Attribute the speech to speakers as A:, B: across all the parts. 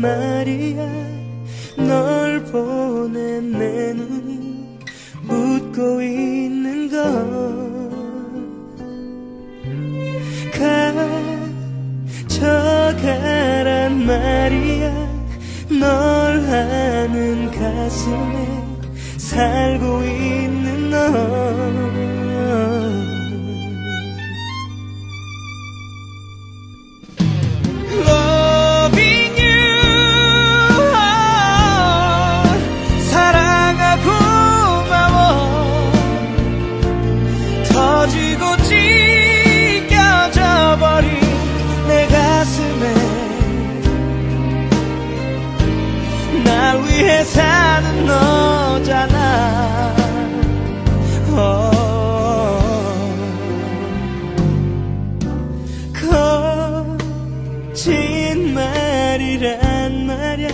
A: 말이야. 널 보낸 내 눈이 웃고 있는 걸가 저가란 말이야. 널 아는 가슴에 살고 있는 너. 위해 사는 너잖아. 어. 거짓말이란 말야.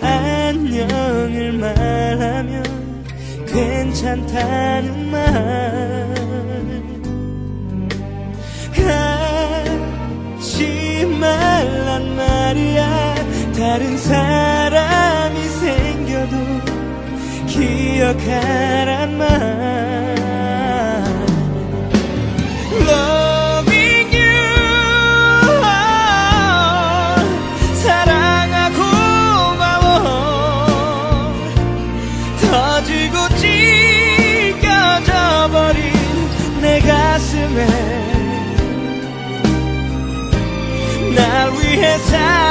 A: 안녕을 말하면 괜찮다는 말. 하지 말란 말이야 다른 사람이 생겨도 기억하란 말. Loving you 사랑하고 고마워 터지고 찢겨져 버린 내 가슴에. 날 위해 사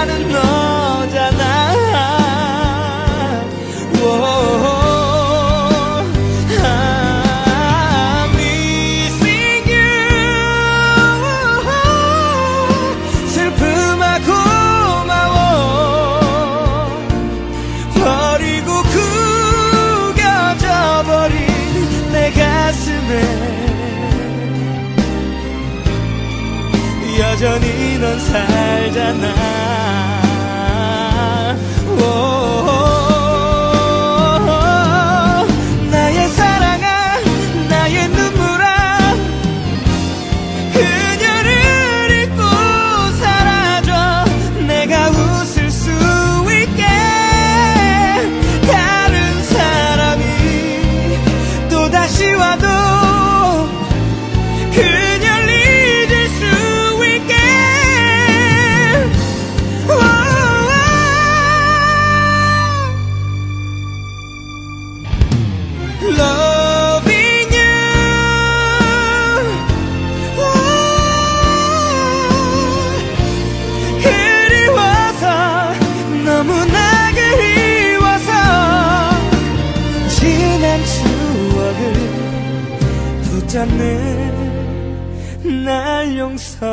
A: 여전히 넌 살잖아. 오, 나의 사랑아 나의 눈물아. 그녀를 잊고 사라져 내가 웃을 수 있게. 다른 사람이 또다시 와도 붙잡는 날 용서해줘